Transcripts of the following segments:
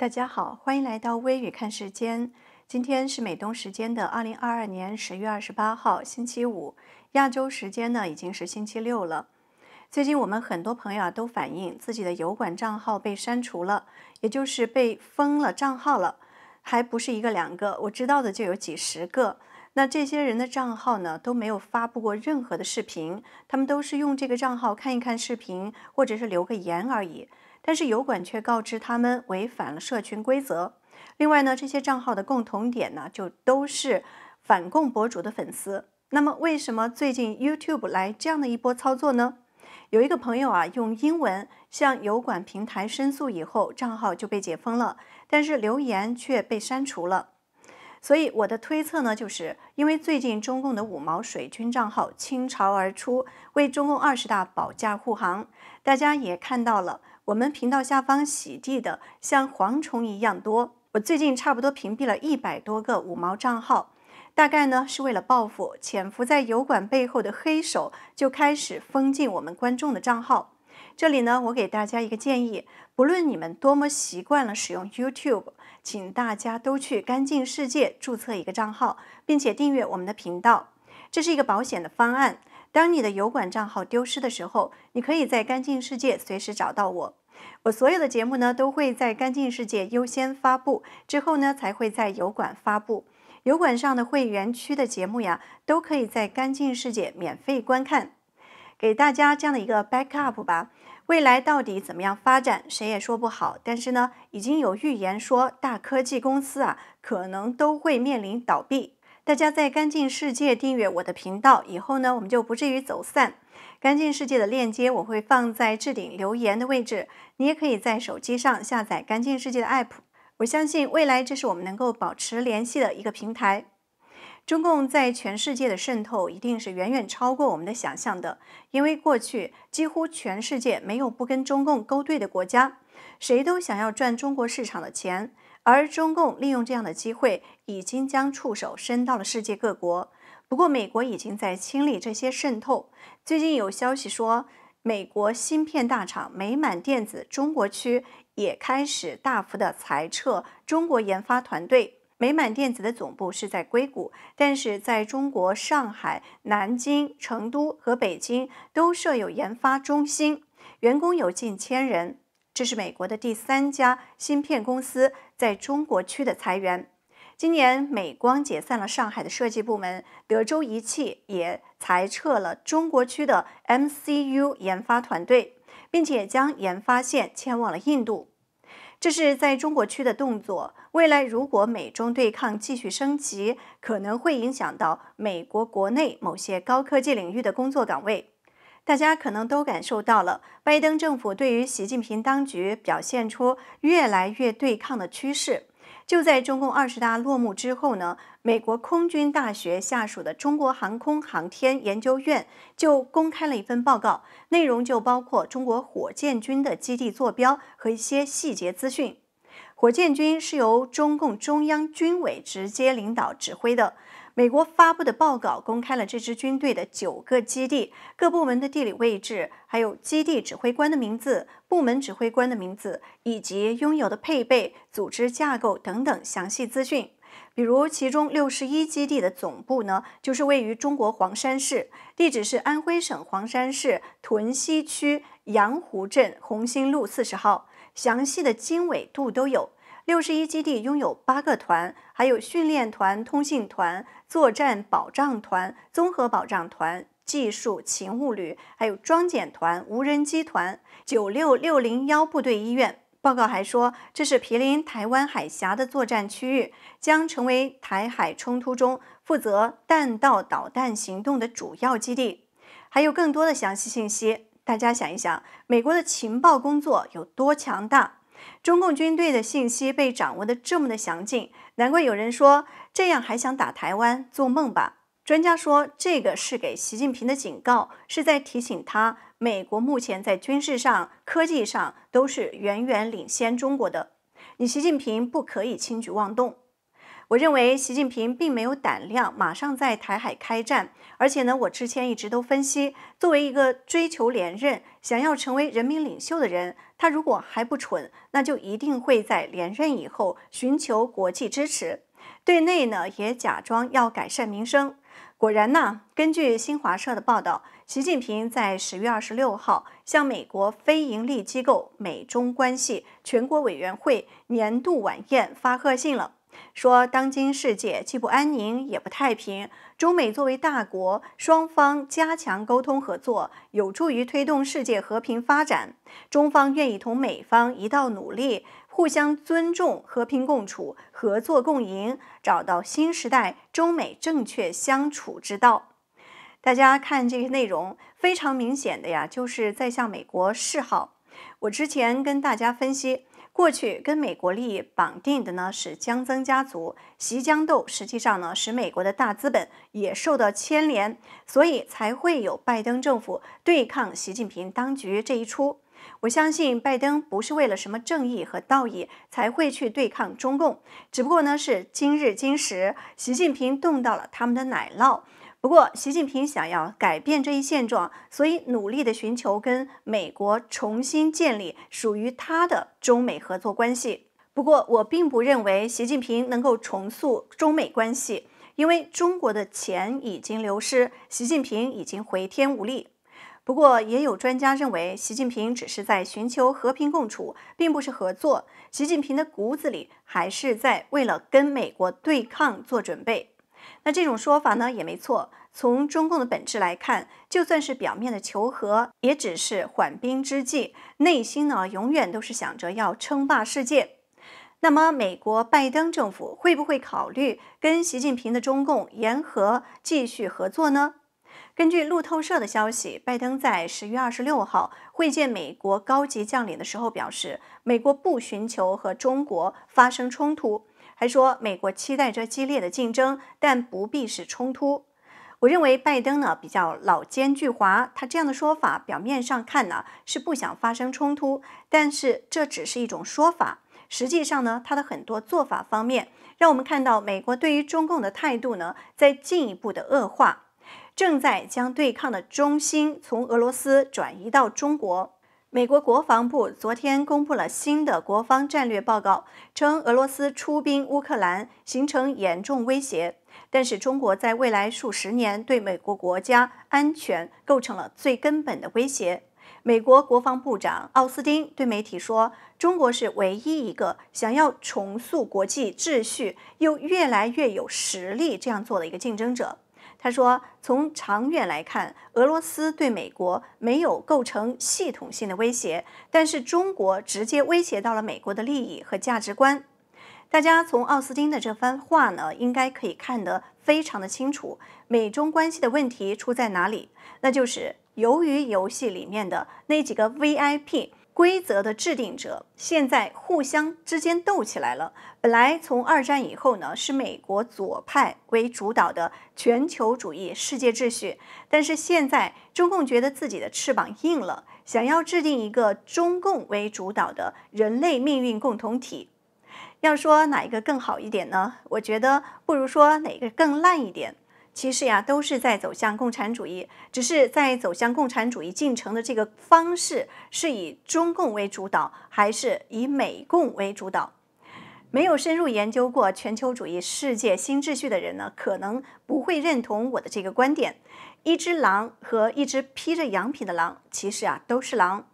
大家好，欢迎来到微语看时间。今天是美东时间的二零二二年十月二十八号，星期五。亚洲时间呢已经是星期六了。最近我们很多朋友啊都反映自己的油管账号被删除了，也就是被封了账号了，还不是一个两个，我知道的就有几十个。那这些人的账号呢都没有发布过任何的视频，他们都是用这个账号看一看视频，或者是留个言而已。但是油管却告知他们违反了社群规则。另外呢，这些账号的共同点呢，就都是反共博主的粉丝。那么，为什么最近 YouTube 来这样的一波操作呢？有一个朋友啊，用英文向油管平台申诉以后，账号就被解封了，但是留言却被删除了。所以我的推测呢，就是因为最近中共的五毛水军账号倾巢而出，为中共二十大保驾护航。大家也看到了。我们频道下方洗地的像蝗虫一样多，我最近差不多屏蔽了一百多个五毛账号，大概呢是为了报复潜伏在油管背后的黑手，就开始封禁我们观众的账号。这里呢，我给大家一个建议，不论你们多么习惯了使用 YouTube，请大家都去干净世界注册一个账号，并且订阅我们的频道，这是一个保险的方案。当你的油管账号丢失的时候，你可以在干净世界随时找到我。我所有的节目呢，都会在干净世界优先发布，之后呢才会在油管发布。油管上的会员区的节目呀，都可以在干净世界免费观看。给大家这样的一个 backup 吧。未来到底怎么样发展，谁也说不好。但是呢，已经有预言说，大科技公司啊，可能都会面临倒闭。大家在干净世界订阅我的频道以后呢，我们就不至于走散。干净世界的链接我会放在置顶留言的位置，你也可以在手机上下载干净世界的 app。我相信未来这是我们能够保持联系的一个平台。中共在全世界的渗透一定是远远超过我们的想象的，因为过去几乎全世界没有不跟中共勾兑的国家，谁都想要赚中国市场的钱。而中共利用这样的机会，已经将触手伸到了世界各国。不过，美国已经在清理这些渗透。最近有消息说，美国芯片大厂美满电子中国区也开始大幅的裁撤中国研发团队。美满电子的总部是在硅谷，但是在中国上海、南京、成都和北京都设有研发中心，员工有近千人。这是美国的第三家芯片公司在中国区的裁员。今年，美光解散了上海的设计部门，德州仪器也裁撤了中国区的 MCU 研发团队，并且将研发线迁往了印度。这是在中国区的动作。未来，如果美中对抗继续升级，可能会影响到美国国内某些高科技领域的工作岗位。大家可能都感受到了，拜登政府对于习近平当局表现出越来越对抗的趋势。就在中共二十大落幕之后呢，美国空军大学下属的中国航空航天研究院就公开了一份报告，内容就包括中国火箭军的基地坐标和一些细节资讯。火箭军是由中共中央军委直接领导指挥的。美国发布的报告公开了这支军队的九个基地、各部门的地理位置，还有基地指挥官的名字、部门指挥官的名字，以及拥有的配备、组织架构等等详细资讯。比如，其中六十一基地的总部呢，就是位于中国黄山市，地址是安徽省黄山市屯溪区阳湖镇红星路四十号，详细的经纬度都有。六十一基地拥有八个团，还有训练团、通信团、作战保障团、综合保障团、技术勤务旅，还有装检团、无人机团、九六六零幺部队医院。报告还说，这是毗邻台湾海峡的作战区域，将成为台海冲突中负责弹道导弹行动的主要基地。还有更多的详细信息，大家想一想，美国的情报工作有多强大？中共军队的信息被掌握的这么的详尽，难怪有人说这样还想打台湾，做梦吧！专家说，这个是给习近平的警告，是在提醒他，美国目前在军事上、科技上都是远远领先中国的，你习近平不可以轻举妄动。我认为习近平并没有胆量马上在台海开战，而且呢，我之前一直都分析，作为一个追求连任、想要成为人民领袖的人，他如果还不蠢，那就一定会在连任以后寻求国际支持，对内呢也假装要改善民生。果然呢，根据新华社的报道，习近平在十月二十六号向美国非营利机构美中关系全国委员会年度晚宴发贺信了。说，当今世界既不安宁也不太平，中美作为大国，双方加强沟通合作，有助于推动世界和平发展。中方愿意同美方一道努力，互相尊重，和平共处，合作共赢，找到新时代中美正确相处之道。大家看这些内容，非常明显的呀，就是在向美国示好。我之前跟大家分析。过去跟美国利益绑定的呢是江曾家族，习江斗实际上呢使美国的大资本也受到牵连，所以才会有拜登政府对抗习近平当局这一出。我相信拜登不是为了什么正义和道义才会去对抗中共，只不过呢是今日今时，习近平动到了他们的奶酪。不过，习近平想要改变这一现状，所以努力的寻求跟美国重新建立属于他的中美合作关系。不过，我并不认为习近平能够重塑中美关系，因为中国的钱已经流失，习近平已经回天无力。不过，也有专家认为，习近平只是在寻求和平共处，并不是合作。习近平的骨子里还是在为了跟美国对抗做准备。那这种说法呢也没错。从中共的本质来看，就算是表面的求和，也只是缓兵之计，内心呢永远都是想着要称霸世界。那么，美国拜登政府会不会考虑跟习近平的中共言和，继续合作呢？根据路透社的消息，拜登在十月二十六号会见美国高级将领的时候表示，美国不寻求和中国发生冲突。还说，美国期待着激烈的竞争，但不必是冲突。我认为拜登呢比较老奸巨猾，他这样的说法表面上看呢是不想发生冲突，但是这只是一种说法。实际上呢，他的很多做法方面，让我们看到美国对于中共的态度呢在进一步的恶化，正在将对抗的中心从俄罗斯转移到中国。美国国防部昨天公布了新的国防战略报告，称俄罗斯出兵乌克兰形成严重威胁，但是中国在未来数十年对美国国家安全构成了最根本的威胁。美国国防部长奥斯汀对媒体说：“中国是唯一一个想要重塑国际秩序又越来越有实力这样做的一个竞争者。”他说：“从长远来看，俄罗斯对美国没有构成系统性的威胁，但是中国直接威胁到了美国的利益和价值观。大家从奥斯汀的这番话呢，应该可以看得非常的清楚，美中关系的问题出在哪里？那就是由于游戏里面的那几个 VIP。”规则的制定者现在互相之间斗起来了。本来从二战以后呢，是美国左派为主导的全球主义世界秩序，但是现在中共觉得自己的翅膀硬了，想要制定一个中共为主导的人类命运共同体。要说哪一个更好一点呢？我觉得不如说哪个更烂一点。其实呀，都是在走向共产主义，只是在走向共产主义进程的这个方式是以中共为主导，还是以美共为主导？没有深入研究过全球主义世界新秩序的人呢，可能不会认同我的这个观点。一只狼和一只披着羊皮的狼，其实啊都是狼。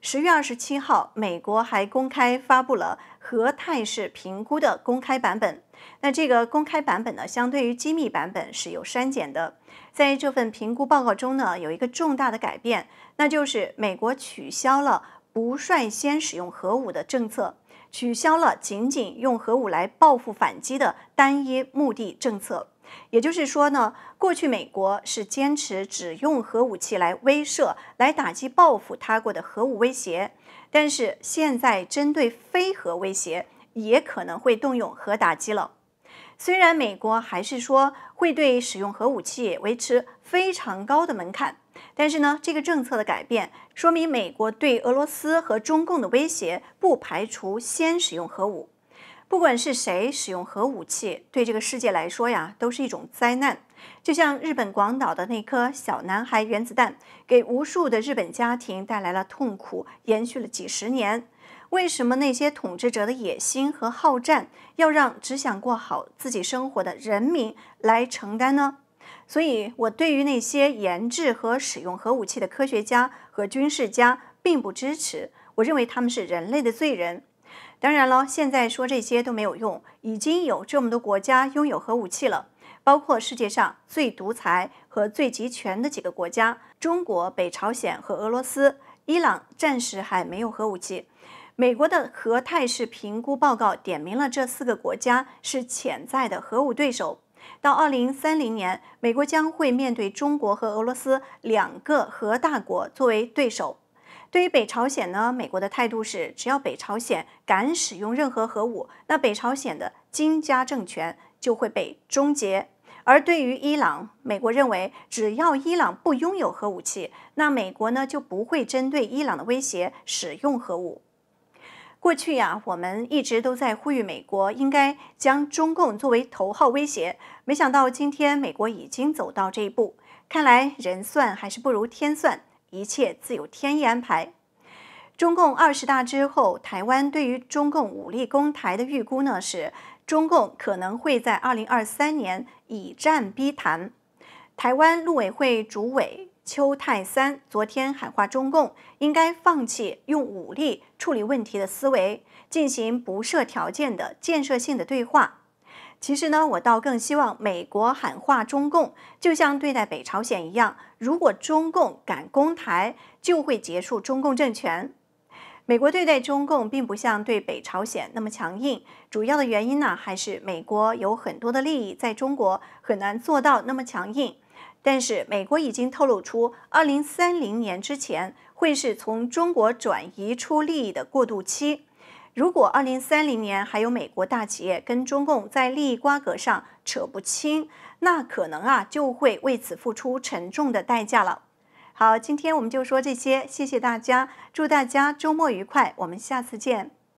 十月二十七号，美国还公开发布了核态势评估的公开版本。那这个公开版本呢，相对于机密版本是有删减的。在这份评估报告中呢，有一个重大的改变，那就是美国取消了不率先使用核武的政策，取消了仅仅用核武来报复反击的单一目的政策。也就是说呢，过去美国是坚持只用核武器来威慑、来打击报复他国的核武威胁，但是现在针对非核威胁，也可能会动用核打击了。虽然美国还是说会对使用核武器维持非常高的门槛，但是呢，这个政策的改变说明美国对俄罗斯和中共的威胁不排除先使用核武。不管是谁使用核武器，对这个世界来说呀，都是一种灾难。就像日本广岛的那颗小男孩原子弹，给无数的日本家庭带来了痛苦，延续了几十年。为什么那些统治者的野心和好战，要让只想过好自己生活的人民来承担呢？所以，我对于那些研制和使用核武器的科学家和军事家，并不支持。我认为他们是人类的罪人。当然了，现在说这些都没有用，已经有这么多国家拥有核武器了，包括世界上最独裁和最集权的几个国家：中国、北朝鲜和俄罗斯。伊朗暂时还没有核武器。美国的核态势评估报告点明了这四个国家是潜在的核武对手。到二零三零年，美国将会面对中国和俄罗斯两个核大国作为对手。对于北朝鲜呢，美国的态度是，只要北朝鲜敢使用任何核武，那北朝鲜的金家政权就会被终结。而对于伊朗，美国认为，只要伊朗不拥有核武器，那美国呢就不会针对伊朗的威胁使用核武。过去呀，我们一直都在呼吁美国应该将中共作为头号威胁，没想到今天美国已经走到这一步。看来人算还是不如天算。一切自有天意安排。中共二十大之后，台湾对于中共武力攻台的预估呢是，中共可能会在二零二三年以战逼谈。台湾陆委会主委邱泰三昨天喊话中共，应该放弃用武力处理问题的思维，进行不设条件的建设性的对话。其实呢，我倒更希望美国喊话中共，就像对待北朝鲜一样，如果中共敢攻台，就会结束中共政权。美国对待中共并不像对北朝鲜那么强硬，主要的原因呢，还是美国有很多的利益在中国，很难做到那么强硬。但是美国已经透露出，二零三零年之前会是从中国转移出利益的过渡期。如果二零三零年还有美国大企业跟中共在利益瓜葛上扯不清，那可能啊就会为此付出沉重的代价了。好，今天我们就说这些，谢谢大家，祝大家周末愉快，我们下次见。